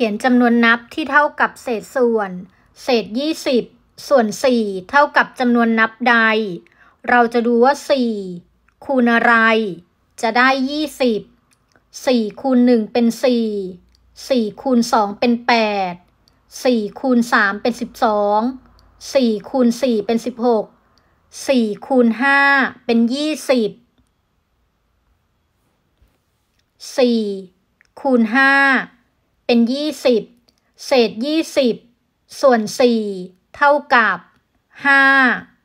ขียนจำนวนนับที่เท่ากับเศษส่วน เศษ 20 ส่วน 4 เท่ากับจำนวนนับใด เราจะดูว่า 4 คูณอะไร จะได้ 20 4 คูณ 1 เป็น 4 4 คูณ 2 เป็น 8 4 คูณ 3 เป็น 12 4 คูณ 4 เป็น 16 4 คูณ 5 เป็น 20 4 คูณ 5 เป็น 20 เศษ 20 ส่วน 4 เท่ากับ 5